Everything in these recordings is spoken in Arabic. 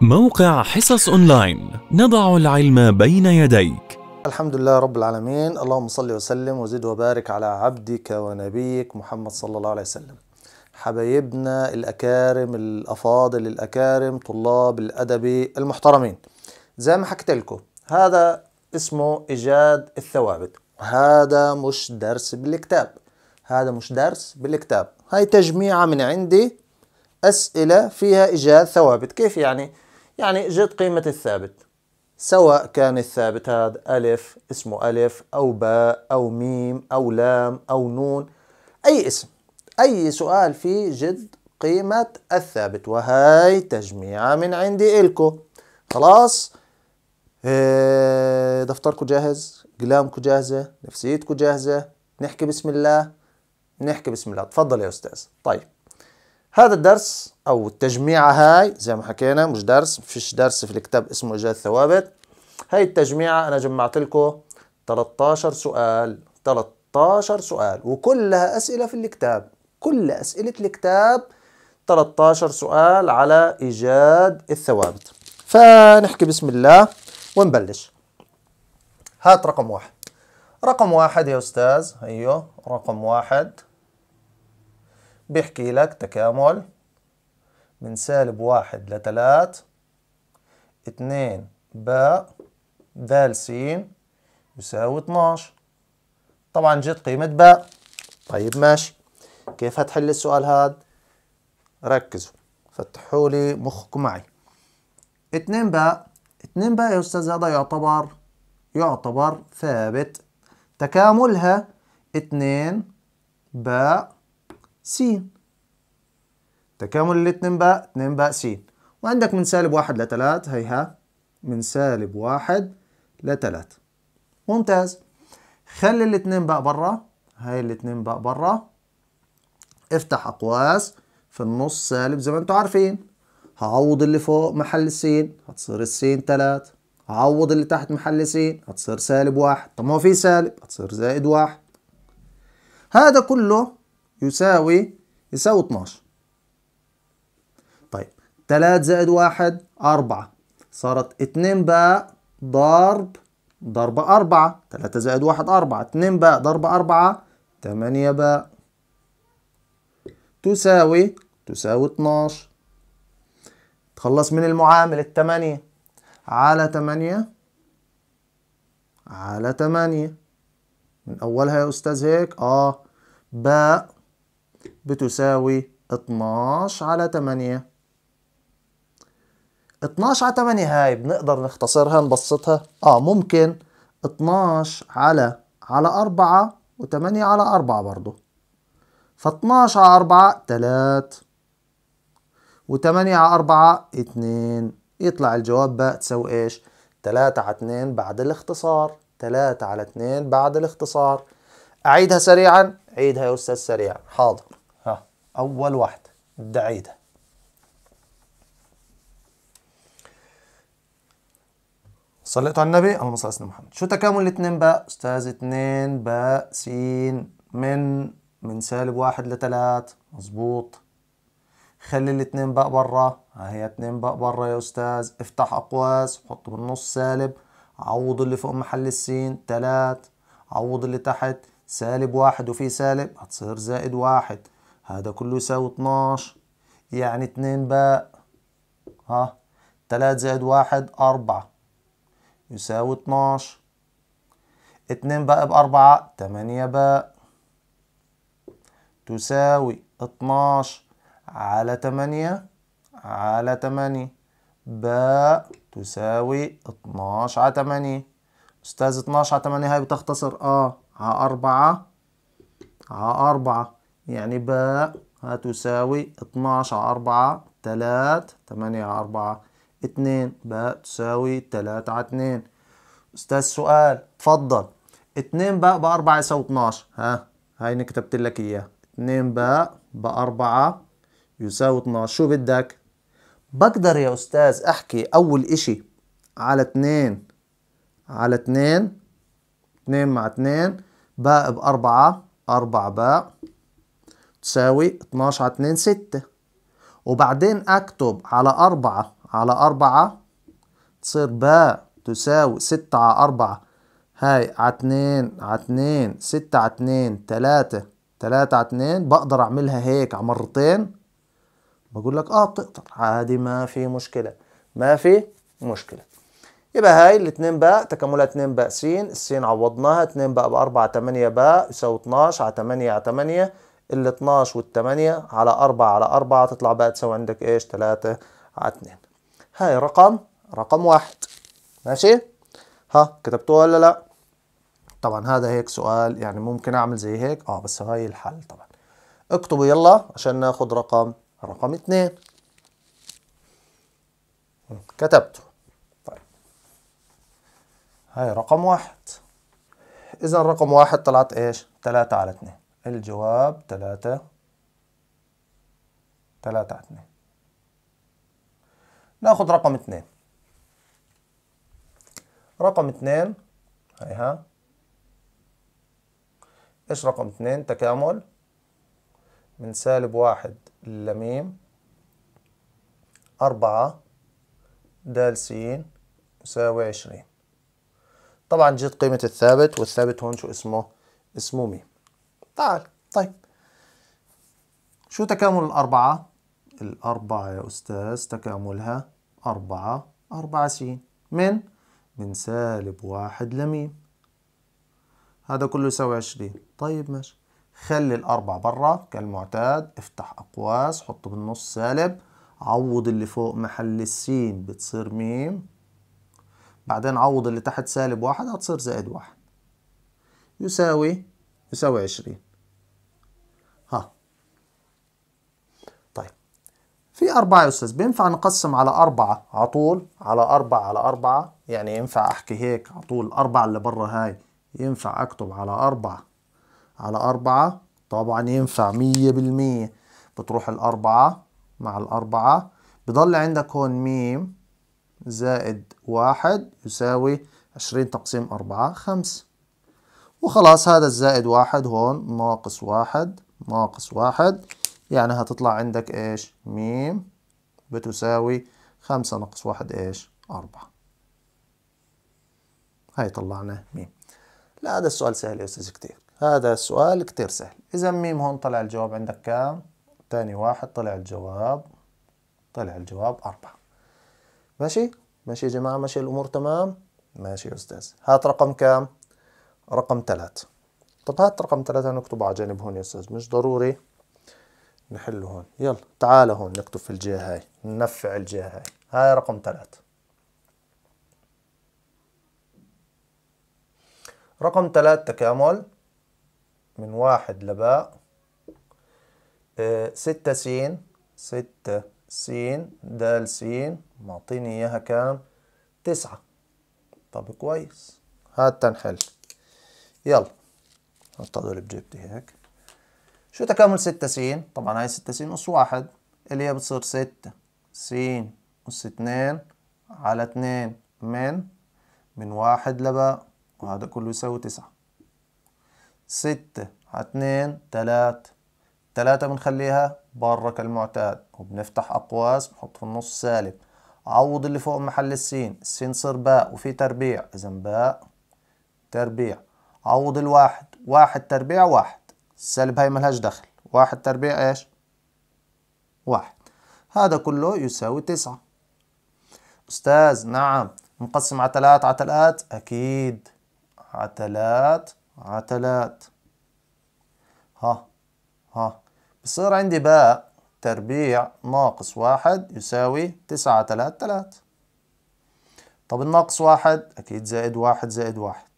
موقع حصص أونلاين. نضع العلم بين يديك. الحمد لله رب العالمين. اللهم صل وسلم وزد وبارك على عبدك ونبيك محمد صلى الله عليه وسلم. حبايبنا الأكارم الأفاضل الأكارم طلاب الأدب المحترمين. زي ما حكيت لكم هذا اسمه إيجاد الثوابت. وهذا مش درس بالكتاب. هذا مش درس بالكتاب. هاي تجميعة من عندي أسئلة فيها إيجاد ثوابت. كيف يعني؟ يعني جد قيمة الثابت. سواء كان الثابت هذا ألف اسمه ألف أو باء أو ميم أو لام أو نون أي اسم. أي سؤال فيه جد قيمة الثابت وهاي تجميعة من عندي إلكو. خلاص؟ إيه، دفتركم جاهز؟ قلامكم جاهزة؟ نفسيتكم جاهزة؟ نحكي بسم الله؟ نحكي بسم الله. تفضل يا أستاذ. طيب. هذا الدرس أو التجميعة هاي زي ما حكينا مش درس فيش درس في الكتاب اسمه إيجاد ثوابت هاي التجميعة أنا جمعت لكم 13 سؤال 13 سؤال وكلها أسئلة في الكتاب كل أسئلة الكتاب 13 سؤال على إيجاد الثوابت. فنحكي بسم الله ونبلش. هات رقم واحد. رقم واحد يا أستاذ أيوه رقم واحد. بيحكي لك تكامل من سالب واحد لتلات اتنين باء دال س يساوي اتناش طبعا جت قيمة باء طيب ماشي. كيف هتحل السؤال هذا ركزوا فتحوا لي مخكم معي. اتنين باء اتنين باء يا أستاذ هذا يعتبر يعتبر ثابت. تكاملها اتنين باء س تكامل الاتنين باء اتنين باء س وعندك من سالب واحد لتلات هيها من سالب واحد لتلات. ممتاز. خلي الاتنين باء برا هاي الاتنين باء برا. افتح أقواس في النص سالب زي ما أنتوا عارفين. هعوض اللي فوق محل السين هتصير السين تلات. هعوض اللي تحت محل سين هتصير سالب واحد. طب ما هو في سالب هتصير زائد واحد. هذا كله يساوي يساوي 12 طيب 3 زائد 1 4 صارت 2 باء ضرب ضرب 4 3 زائد 1 4 2 باء ضرب 4 8 باء تساوي تساوي 12 تخلص من المعامل الثمانية على 8 على 8 من أولها يا أستاذ هيك آه. باء بتساوي 12 على 8 12 على 8 هاي بنقدر نختصرها نبسطها. آه ممكن 12 على على 4 و8 على 4 برضو. ف 12 على 4 3 و8 على 4 2 يطلع الجواب باء تساوي إيش؟ 3 على 2 بعد الاختصار. 3 على 2 بعد الاختصار. أعيدها سريعا؟ عيدها يا أستاذ سريعا. حاضر. ها أول واحدة بدي اعيدها صليتوا على النبي. اللهم صل على سيدنا محمد. شو تكامل الاثنين باء أستاذ اثنين باء س من من سالب واحد لثلاث. مظبوط. خلي الاثنين باء برا. ها هي اثنين باء برا يا أستاذ. افتح أقواس حط بالنص سالب. عوض اللي فوق محل السين تلات عوض اللي تحت سالب واحد وفي سالب. هتصير زائد واحد. هذا كله يساوي اتناش يعني اتنين باء ها؟ تلات زائد واحد أربعة يساوي اتناش. اتنين باء بأربعة تمانية باء تساوي اتناش على تمانية على تمانية باء تساوي اتناش على تمانية. أستاذ اتناش على تمانية هاي بتختصر آه ع أربعة ع أربعة. يعني باء هتساوي اتناش على أربعة تلات تمانية على أربعة اتنين باء تساوي تلاتة على اتنين. أستاذ سؤال تفضل اتنين باء بأربعة يساوي اتناش ها هاي أنا كتبت لك إياه اتنين باء بأربعة يساوي اتناش شو بدك؟ بقدر يا أستاذ أحكي أول إشي على اتنين. على اتنين. اتنين مع اتنين. باء بأربعة. أربعة باء تساوي اتناش على اتنين ستة. وبعدين أكتب على أربعة على أربعة تصير باء تساوي ستة على أربعة. هاي على اتنين على اتنين ستة على اتنين تلاتة تلاتة على اتنين. بقدر أعملها هيك على مرتين. بقول لك آه بتقدر عادي ما في مشكلة ما في مشكلة. يبقى هاي الاتنين باء تكاملها اتنين باء س السين عوضناها اتنين باء بأربعة تمانية باء يساوي اتناش على تمانية على تمانية. ال 12 والتمانية على أربعة على أربعة تطلع بقى تساوي عندك إيش؟ تلاتة على اتنين هاي رقم رقم واحد. ماشي؟ ها كتبتوه ولا لا؟ طبعا هذا هيك سؤال يعني ممكن أعمل زي هيك؟ آه بس هاي الحل طبعا. اكتبوا يلا عشان ناخد رقم رقم اتنين كتبته. طيب. هاي رقم واحد. إذا رقم واحد طلعت إيش؟ تلاتة على اتنين الجواب تلاتة تلاتة على اتنين ناخد رقم اتنين رقم اتنين هيها إيش رقم اتنين تكامل. من سالب واحد لميم. أربعة دال سين يساوي عشرين. طبعا جت قيمة الثابت والثابت هون شو اسمه؟ اسمه ميم. تعال طيب. شو تكامل الأربعة؟ الأربعة يا أستاذ تكاملها أربعة أربعة سين من؟ من سالب واحد لميم. هذا كله يساوي عشرين. طيب ماشي. خلي الأربعة برا كالمعتاد. افتح أقواس حط بالنص سالب. عوض اللي فوق محل السين بتصير ميم. بعدين عوض اللي تحت سالب واحد هتصير زائد واحد. يساوي يساوي عشرين ها طيب في أربعة يا أستاذ بينفع نقسم على أربعة على طول؟ على أربعة على أربعة؟ يعني ينفع أحكي هيك على طول؟ الأربعة اللي برا هاي ينفع أكتب على أربعة على أربعة؟ طبعا ينفع مية بالمية. بتروح الأربعة مع الأربعة بضل عندك هون ميم زائد واحد يساوي عشرين تقسيم أربعة خمس. وخلاص هذا الزائد واحد هون ناقص واحد ناقص واحد. يعني هتطلع عندك إيش؟ ميم بتساوي خمسة ناقص واحد إيش؟ أربعة. هاي طلعنا ميم. لا هذا السؤال سهل يا أستاذ كتير. هذا السؤال كتير سهل. إذا ميم هون طلع الجواب عندك كام؟ تاني واحد طلع الجواب طلع الجواب أربعة. ماشي؟ ماشي يا جماعة؟ ماشي الأمور تمام؟ ماشي يا أستاذ. هات رقم كام؟ رقم ثلاثة. طب هات رقم ثلاثة نكتبه على جانب هون يا أستاذ. مش ضروري. نحله هون. يلا تعال هون نكتب في الجهة هاي ننفع الجهة هاي. هاي رقم ثلاثة. رقم ثلاثة تكامل من واحد لباء آه ستة سين ستة سين دال سين معطيني إياها كام؟ تسعة. طب كويس. هات تنحل. يلا. حط هذول بجيبتي هيك. شو تكامل ستة سين؟ طبعا هاي ستة سين أس واحد اللي هي بتصير ستة سين أس اتنين على اتنين من من واحد لباء وهذا كله يساوي تسعة. ستة على اتنين تلات. تلاتة بنخليها برا كالمعتاد وبنفتح أقواس بنحط في النص سالب. عوض اللي فوق محل السين السين صار باء وفي تربيع. إذا باء تربيع. عوض الواحد واحد تربيع واحد. السالب هاي ملهاش دخل. واحد تربيع إيش؟ واحد. هذا كله يساوي تسعة. أستاذ نعم. نقسم على تلات على تلات أكيد. على تلات على تلات ها ها. بصير عندي باء تربيع ناقص واحد يساوي تسعة على تلات تلات. طب الناقص واحد؟ أكيد زائد واحد زائد واحد.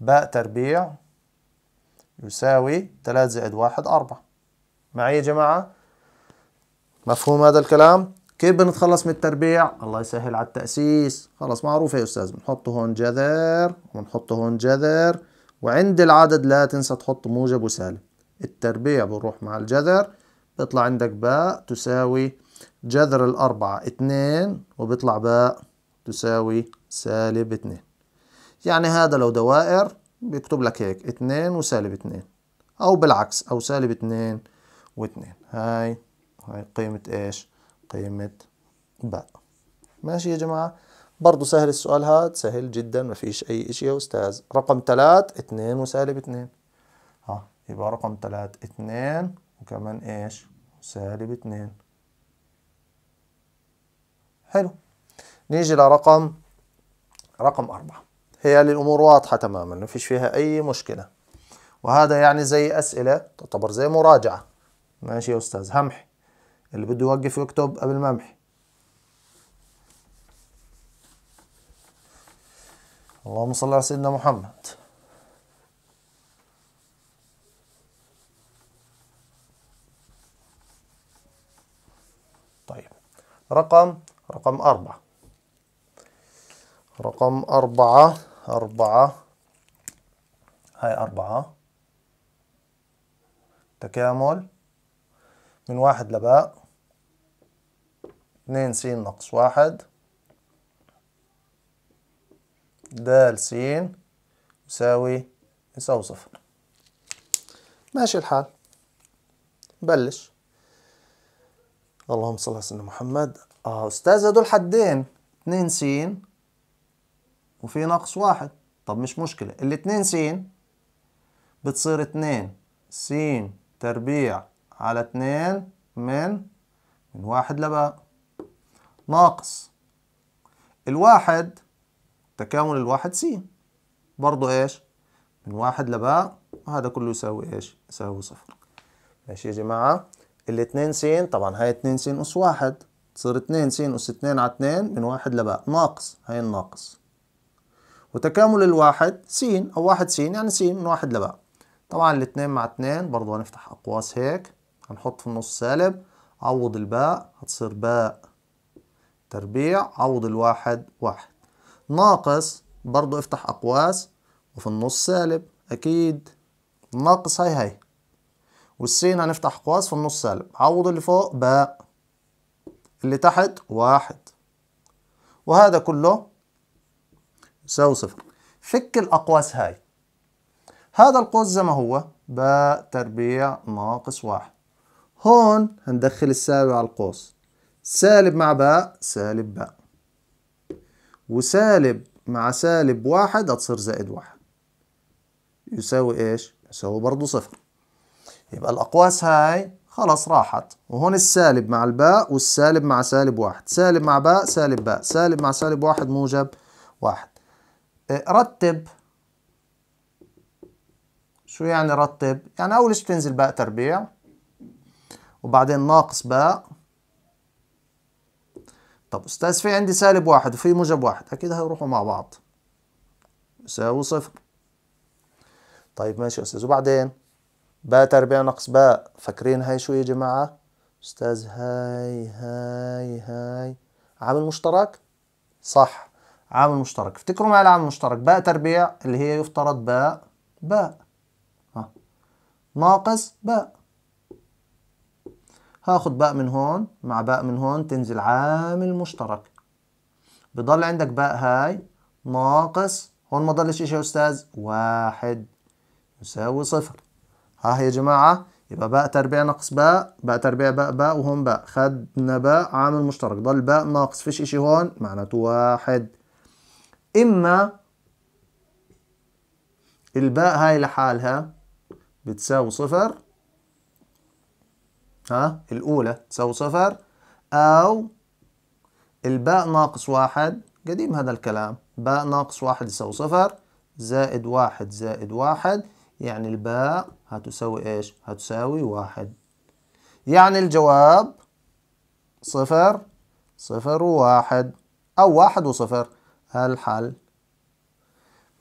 باء تربيع يساوي تلات زائد واحد أربعة. معي يا جماعة؟ مفهوم هذا الكلام؟ كيف بنتخلص من التربيع؟ الله يسهل على التأسيس. خلص معروفة يا أستاذ. بنحط هون جذر ونحط هون جذر وعند العدد لا تنسى تحط موجب وسالب. التربيع بروح مع الجذر بيطلع عندك باء تساوي جذر الأربعة اتنين وبيطلع باء تساوي سالب اتنين يعني هذا لو دوائر بيكتب لك هيك اتنين وسالب اتنين. أو بالعكس أو سالب اتنين واتنين. هاي هاي قيمة إيش؟ قيمة باء ماشي يا جماعة؟ برضو سهل السؤال هذا سهل جدا ما فيش أي إشي يا أستاذ. رقم تلات اتنين وسالب اتنين. ها يبقى رقم تلات اتنين وكمان إيش؟ سالب اتنين. حلو. نيجي لرقم رقم أربعة. هي الأمور واضحة تماما ما فيش فيها أي مشكلة. وهذا يعني زي أسئلة تعتبر زي مراجعة. ماشي يا أستاذ همحي. اللي بده يوقف يكتب قبل ما أمحي. اللهم صل على سيدنا محمد. طيب رقم رقم أربعة. رقم أربعة أربعة. هاي أربعة. تكامل. من واحد لباء. اتنين س ناقص واحد. د س يساوي يساوي صفر. ماشي الحال. بلش اللهم صل على سيدنا محمد. آه أستاذ هدول حدين اتنين س وفي ناقص واحد. طب مش مشكلة. الاتنين س بتصير اتنين. س تربيع على اتنين من من واحد لباء ناقص. الواحد تكامل الواحد س برضو إيش؟ من واحد لباء وهذا كله يساوي إيش؟ يساوي صفر. ماشي يا جماعة. الاتنين س طبعا هاي اتنين س أس واحد. تصير اتنين س أس اتنين على اتنين من واحد لباء ناقص. هاي الناقص. وتكامل الواحد س أو واحد س يعني س من واحد لباء طبعا الاتنين مع اتنين برضو هنفتح أقواس هيك. هنحط في النص سالب عوض الباء هتصير باء تربيع عوض الواحد واحد. ناقص برضو افتح أقواس وفي النص سالب. أكيد ناقص هاي هاي. والسين هنفتح أقواس في النص سالب. عوض اللي فوق باء. اللي تحت واحد. وهذا كله يساوي صفر فك الأقواس هاي. هذا القوس زي ما هو باء تربيع ناقص واحد. هون هندخل السالب على القوس. سالب مع باء سالب باء وسالب مع سالب واحد هتصير زائد واحد. يساوي إيش؟ يساوي برضو صفر. يبقى الأقواس هاي خلاص راحت. وهون السالب مع الباء والسالب مع سالب واحد. سالب مع باء سالب باء سالب مع سالب واحد موجب واحد. رتب. شو يعني رتب؟ يعني أول شي بتنزل باء تربيع وبعدين ناقص باء. طب أستاذ في عندي سالب واحد وفي موجب واحد أكيد هيروحوا مع بعض. يساوي صفر. طيب ماشي يا أستاذ. وبعدين باء تربيع ناقص باء فاكرين هاي شو يا جماعة؟ أستاذ هاي هاي هاي. عامل مشترك؟ صح. عامل مشترك. افتكروا معي العامل المشترك. باء تربيع اللي هي يفترض باء باء. ها. ناقص باء. هاخد باء من هون مع باء من هون تنزل عامل مشترك. بضل عندك باء هاي. ناقص. هون ما ضلش إيش يا أستاذ؟ واحد. يساوي صفر. ها يا جماعة يبقى باء تربيع ناقص باء باء تربيع باء باء وهون باء. خدنا باء عامل مشترك. ضل باء ناقص. فيش إشي هون؟ معناته واحد. إما الباء هاي لحالها بتساوي صفر ها الأولى تساوي صفر أو الباء ناقص واحد قديم هذا الكلام باء ناقص واحد يساوي صفر زائد واحد زائد واحد يعني الباء هتساوي إيش؟ هتساوي واحد يعني الجواب صفر صفر وواحد أو واحد وصفر الحل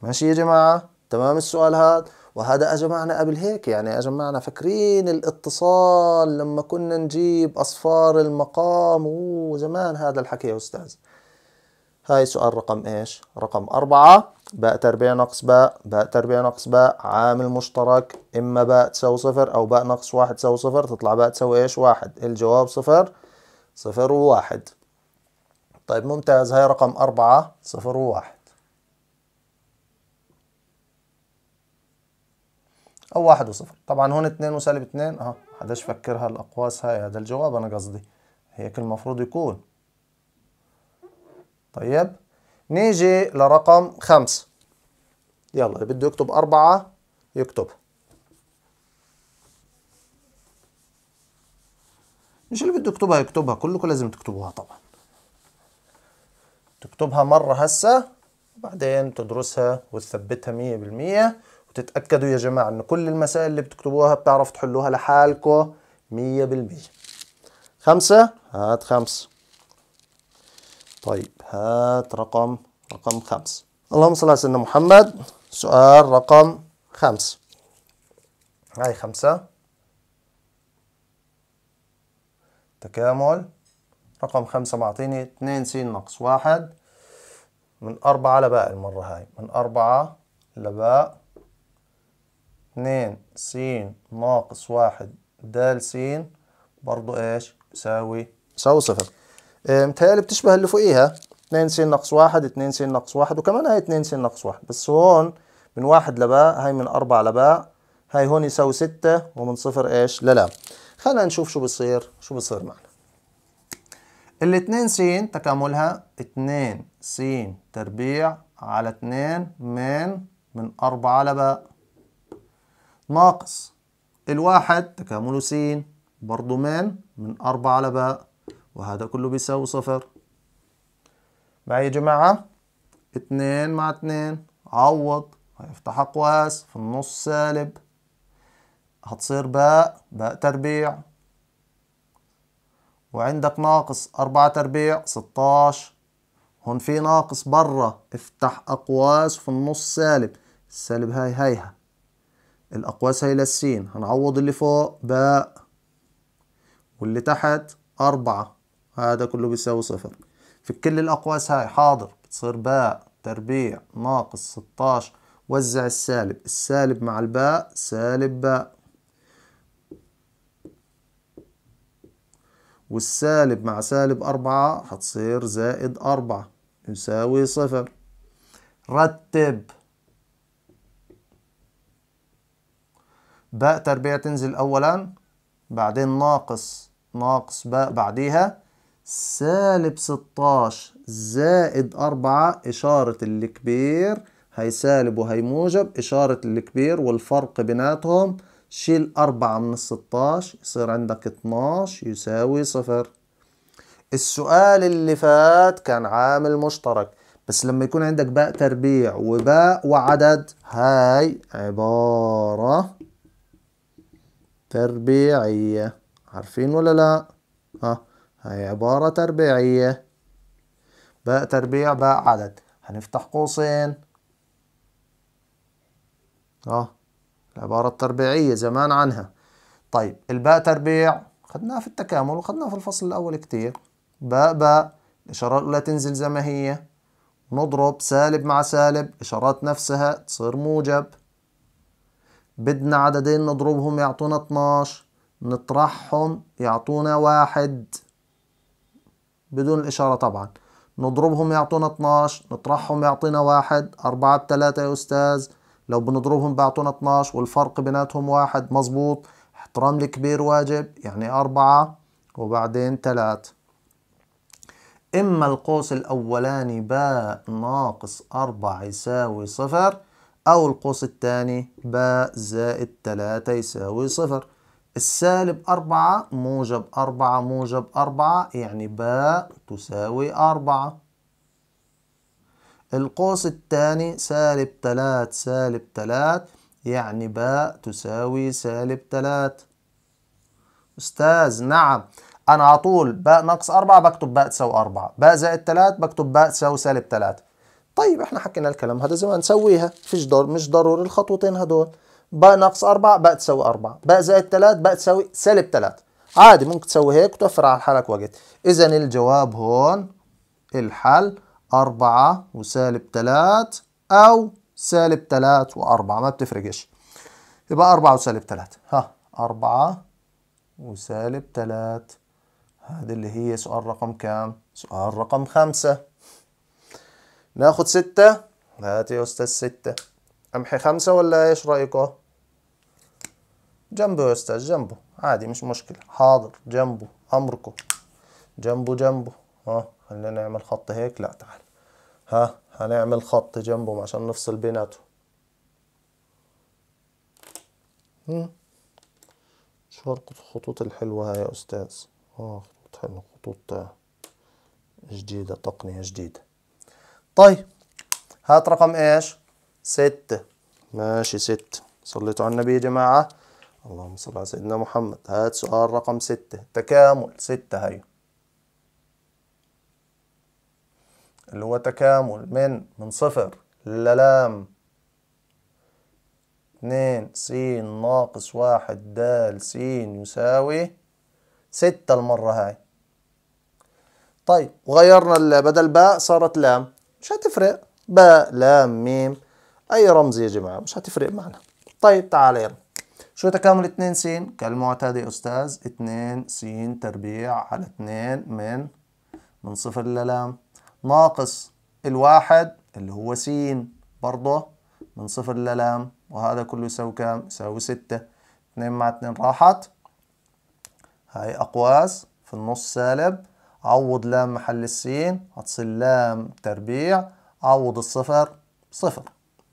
ماشي يا جماعة؟ تمام السؤال هذا؟ وهذا اجى معنا قبل هيك يعني اجى معنا فاكرين الاتصال لما كنا نجيب أصفار المقام؟ وزمان هذا الحكي يا أستاذ. هاي سؤال رقم إيش؟ رقم أربعة باء تربيع ناقص باء باء تربيع ناقص باء عامل مشترك إما باء تساوي صفر أو باء ناقص واحد تساوي صفر تطلع باء تساوي إيش؟ واحد. الجواب صفر صفر وواحد. طيب ممتاز. هاي رقم أربعة صفر وواحد أو واحد وصفر. طبعا هون اتنين وسالب اتنين آه حداش فكرها الأقواس هاي؟ هذا الجواب أنا قصدي. هيك المفروض يكون. طيب نيجي لرقم خمسة يلا اللي بده يكتب أربعة يكتبها مش اللي بده يكتبها يكتبها كلكم لازم تكتبوها طبعا. تكتبها مرة هسه وبعدين تدرسها وتثبتها مية بالمية وتتأكدوا يا جماعة إن كل المسائل اللي بتكتبوها بتعرف تحلوها لحالكم مية بالمية. خمسة؟ هات خمسة طيب هات رقم رقم خمسة اللهم صل على سيدنا محمد. سؤال رقم خمسة هاي خمسة. تكامل. رقم خمسة معطيني اتنين س ناقص واحد. من أربعة لباء المرة هاي. من أربعة لباء اتنين س ناقص واحد د س برضو إيش؟ يساوي يساوي صفر. آه متهيألي بتشبه اللي فوقيها. اتنين س ناقص واحد اتنين س ناقص واحد وكمان هاي اتنين س ناقص واحد. بس هون من واحد لباء هاي من أربعة لباء هاي هون يساوي ستة ومن صفر إيش؟ للا خلينا نشوف شو بصير شو بصير معنا. الاتنين س تكاملها اتنين س تربيع على اتنين من من أربعة لباء ناقص. الواحد تكامله س برضو من من أربعة لباء وهذا كله بيساوي صفر. معي يا جماعة؟ اتنين مع اتنين. عوض. هيفتح أقواس في النص سالب. هتصير باء باء تربيع. وعندك ناقص أربعة تربيع ستاش. هون في ناقص برا. افتح أقواس في النص سالب. السالب هاي هيها. الأقواس هاي للسين. هنعوض اللي فوق باء. واللي تحت أربعة. هذا كله بيساوي صفر. في كل الأقواس هاي حاضر. بتصير باء تربيع ناقص ستاش. وزع السالب. السالب مع الباء سالب باء. والسالب مع سالب أربعة هتصير زائد أربعة يساوي صفر. رتب. باء تربيع تنزل أولا بعدين ناقص ناقص باء بعديها. سالب ستاش زائد أربعة إشارة الكبير. هي سالب وهي موجب إشارة الكبير والفرق بيناتهم شيل أربعة من الستاش يصير عندك اتناش يساوي صفر. السؤال اللي فات كان عامل مشترك بس لما يكون عندك باء تربيع وباء وعدد هاي عبارة تربيعية. عارفين ولا لا؟ ها هاي عبارة تربيعية. باء تربيع باء عدد. هنفتح قوسين. آه العبارة التربيعية زمان عنها. طيب الباء تربيع خدناها في التكامل وخدناها في الفصل الأول كتير. باء باء الإشارة الأولى تنزل زي ما هي. نضرب سالب مع سالب إشارات نفسها تصير موجب. بدنا عددين نضربهم يعطونا 12 نطرحهم يعطونا واحد. بدون الإشارة طبعا. نضربهم يعطونا 12 نطرحهم يعطينا واحد. أربعة بتلاتة يا أستاذ. لو بنضربهم بيعطونا 12 والفرق بيناتهم واحد مظبوط. احترام الكبير واجب يعني أربعة وبعدين تلات. إما القوس الأولاني باء ناقص أربعة يساوي صفر أو القوس الثاني باء زائد تلاتة يساوي صفر. السالب أربعة موجب أربعة موجب أربعة يعني باء تساوي أربعة. القوس الثاني سالب تلات سالب تلات يعني باء تساوي سالب تلات أستاذ نعم. أنا على طول باء ناقص أربعة بكتب باء تساوي أربعة. باء زائد تلات بكتب باء تساوي سالب تلات طيب إحنا حكينا الكلام هذا زمان نسويها. فيش دور مش ضروري الخطوتين هدول. باء ناقص أربعة باء تساوي أربعة. باء زائد تلات باء تساوي سالب تلات عادي ممكن تسوي هيك وتوفر على حالك وقت. إذا الجواب هون الحل. أربعة وسالب تلات أو سالب تلات وأربعة. ما بتفرقش. يبقى أربعة وسالب تلات. ها أربعة وسالب تلات. هذه اللي هي سؤال رقم كام؟ سؤال رقم خمسة. ناخد ستة. هات يا أستاذ ستة. أمحي خمسة ولا إيش رأيكم؟ جنبه يا أستاذ جنبه. عادي مش مشكلة. حاضر جنبه أمركم جنبه جنبه. ها. خلينا نعمل خط هيك؟ لا تعال. ها هنعمل خط جنبهم عشان نفصل بيناتهم. شو الخطوط الحلوة هاي يا أستاذ؟ آه خطوط حلوة خطوط جديدة تقنية جديدة. طيب هات رقم إيش؟ ستة. ماشي ستة. صليتوا على النبي يا جماعة؟ اللهم صل على سيدنا محمد. هات سؤال رقم ستة. تكامل ستة هاي اللي هو تكامل من من صفر للام. اثنين س ناقص واحد د س يساوي ستة المرة هاي. طيب وغيرنا بدل باء صارت لام. مش هتفرق. باء لام ميم. أي رمز يا جماعة مش هتفرق معنا. طيب تعال يلا. شو تكامل اتنين س كالمعتاد يا أستاذ اتنين س تربيع على اتنين من من صفر للام. ناقص الواحد اللي هو س برضه من صفر للام وهذا كله يساوي كام؟ يساوي ستة. اتنين مع اتنين راحت. هاي أقواس. في النص سالب. عوض لام محل السين. هتصير لام تربيع. عوض الصفر صفر.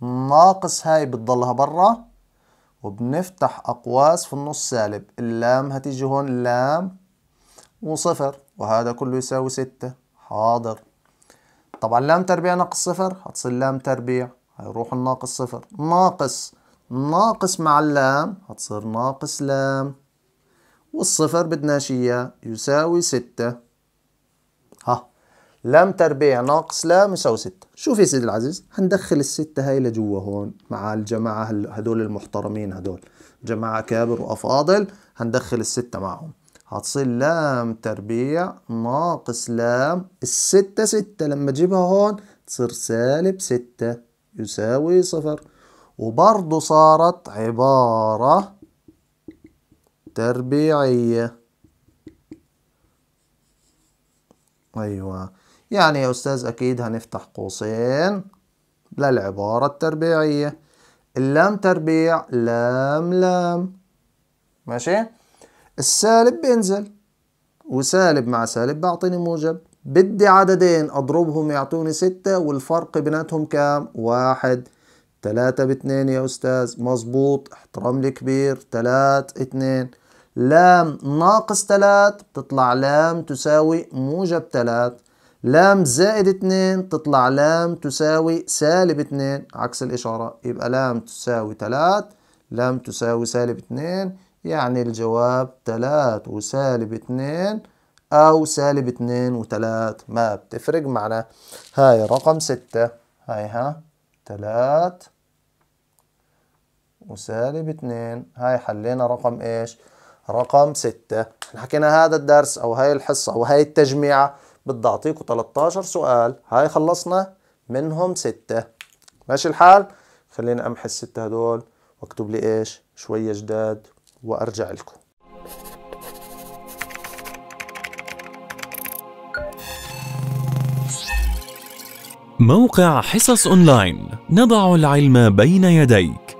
ناقص هاي بتضلها برا. وبنفتح أقواس في النص سالب. اللام هتيجي هون لام وصفر. وهذا كله يساوي ستة. حاضر. طبعا لام تربيع ناقص صفر هتصير لام تربيع هيروح الناقص صفر. ناقص. ناقص مع اللام هتصير ناقص لام. والصفر بدناش اياه يساوي ستة. ها. لام تربيع ناقص لام يساوي ستة. شوف يا سيدي العزيز هندخل الستة هاي لجوا هون مع الجماعة هدول المحترمين هدول. جماعة كابر وأفاضل هندخل الستة معهم. هتصير لام تربيع ناقص لام الستة ستة. لما اجيبها هون تصير سالب ستة يساوي صفر. وبرضو صارت عبارة تربيعية. أيوة. يعني يا أستاذ أكيد هنفتح قوسين للعبارة التربيعية. اللام تربيع لام لام. ماشي؟ السالب بينزل وسالب مع سالب بعطيني موجب. بدي عددين أضربهم يعطوني ستة والفرق بيناتهم كام؟ واحد. تلاتة باتنين يا أستاذ. مظبوط. احترام لي كبير تلات اتنين. لام ناقص تلات تطلع لام تساوي موجب تلات. لام زائد اتنين تطلع لام تساوي سالب اتنين. عكس الإشارة. يبقى لام تساوي تلات لام تساوي سالب اتنين. يعني الجواب تلات وسالب اتنين أو سالب اتنين وتلات. ما بتفرق معنا. هاي رقم ستة. هاي ها. تلات وسالب اتنين. هاي حلينا رقم إيش؟ رقم ستة. حكينا هذا الدرس أو هاي الحصة أو هاي التجميعة بدي اعطيكم 13 سؤال. هاي خلصنا منهم ستة. ماشي الحال؟ خلينا أمحي الستة هدول وأكتب لي إيش؟ شوية جداد. وأرجع لكم. موقع حصص أونلاين. نضع العلم بين يديك.